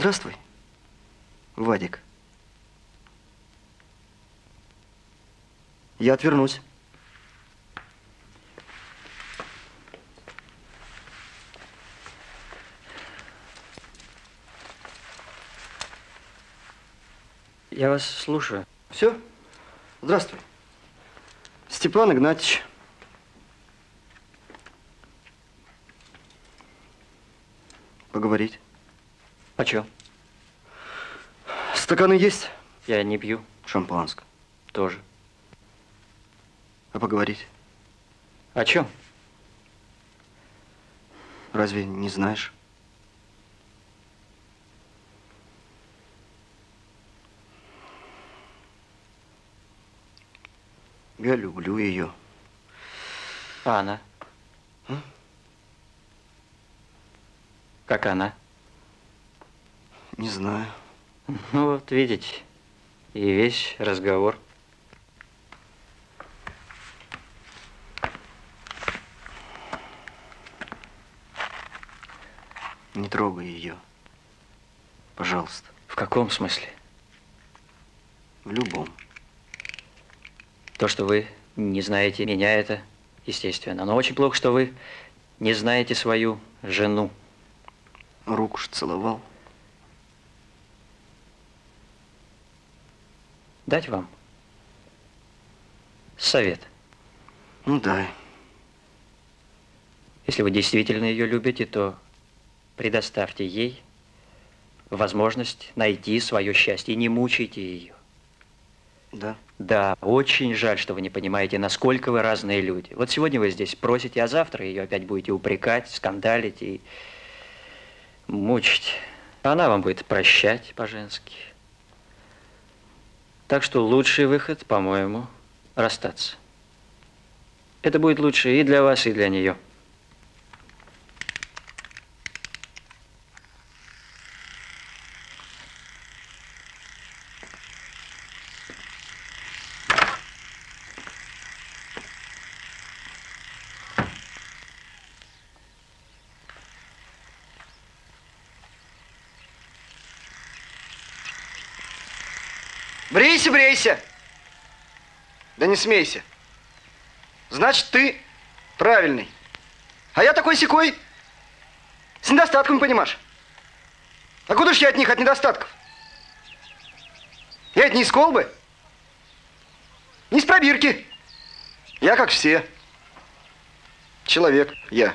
Здравствуй, Вадик. Я отвернусь. Я вас слушаю. Все? Здравствуй. Степан Игнатьевич. Поговорить. О чем? Стаканы есть? Я не пью. Шампанское. Тоже. А поговорить? О чем? Разве не знаешь? Я люблю ее. А она? А? Как она? Не знаю. Ну вот, видите, и весь разговор. Не трогай ее. Пожалуйста. В каком смысле? В любом. То, что вы не знаете меня, это естественно. Но очень плохо, что вы не знаете свою жену. Руку ж целовал. Дать вам совет. Ну, дай. Если вы действительно ее любите, то предоставьте ей возможность найти свое счастье не мучайте ее. Да. Да, очень жаль, что вы не понимаете, насколько вы разные люди. Вот сегодня вы здесь просите, а завтра ее опять будете упрекать, скандалить и мучить. Она вам будет прощать по-женски. Так что лучший выход, по-моему, расстаться. Это будет лучше и для вас, и для нее. Брейся, брейся. Да не смейся. Значит, ты правильный. А я такой секой. С недостатками, понимаешь? А куда ж я от них, от недостатков? Я это не из колбы. Не из пробирки. Я как все. Человек я.